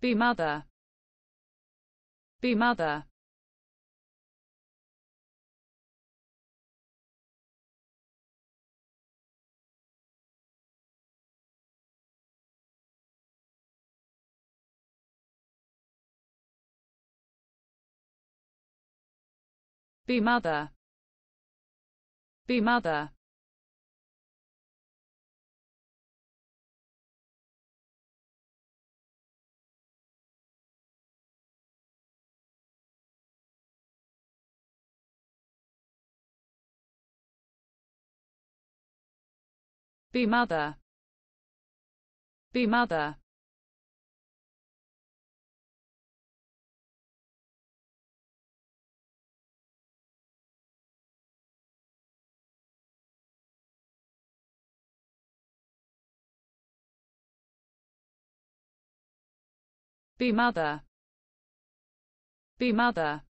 be mother. Be mother. Be mother. Be mother be mother. Be mother. Be mother. Be mother